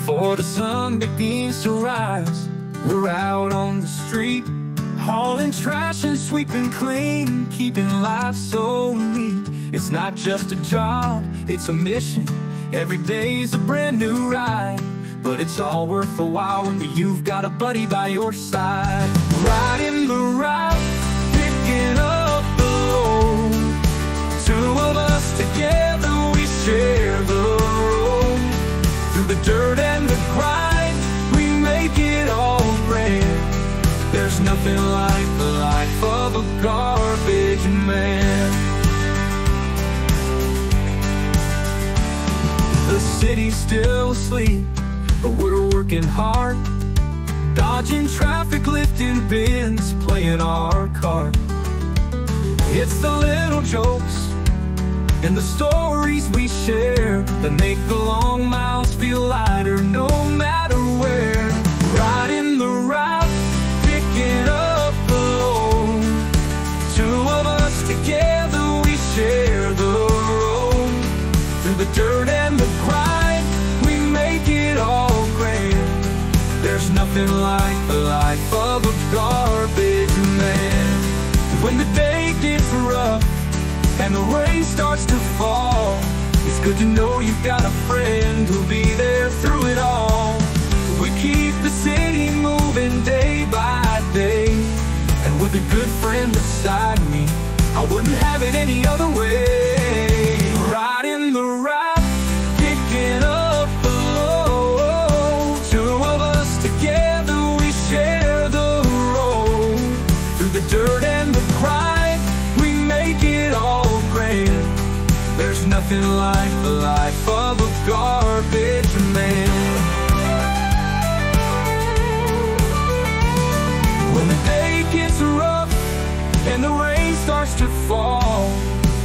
Before the sun begins to rise, we're out on the street, hauling trash and sweeping clean, keeping life so neat. It's not just a job, it's a mission. Every day's a brand new ride, but it's all worth the while when you've got a buddy by your side. Riding the Nothing like the life of a garbage man. The city's still asleep, but we're working hard. Dodging traffic, lifting bins, playing our card. It's the little jokes and the stories we share that make the long miles feel lighter the dirt and the grind, we make it all grand. There's nothing like the life of a garbage man. When the day gets rough and the rain starts to fall, it's good to know you've got a friend who'll be there through it all. We keep the city moving day by day, and with a good friend beside me, I wouldn't have it any other way. Nothing like the life of a garbage man. When the day gets rough and the rain starts to fall,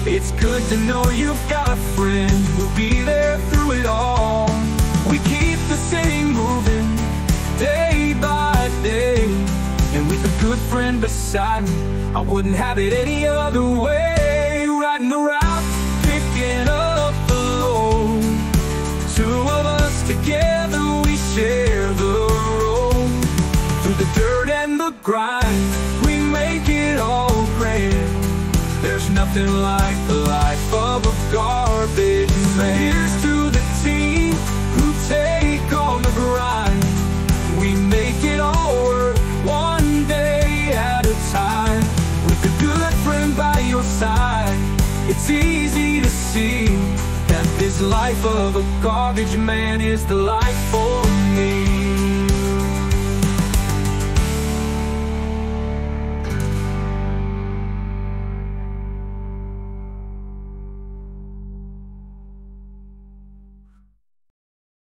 it's good to know you've got a friend who'll be there through it all. We keep the city moving day by day, and with a good friend beside me, I wouldn't have it any other way. Riding the route, grind, we make it all grand. There's nothing like the life of a garbage man. Here's to the team who take on the grind. We make it all work one day at a time. With a good friend by your side, it's easy to see that this life of a garbage man is the life for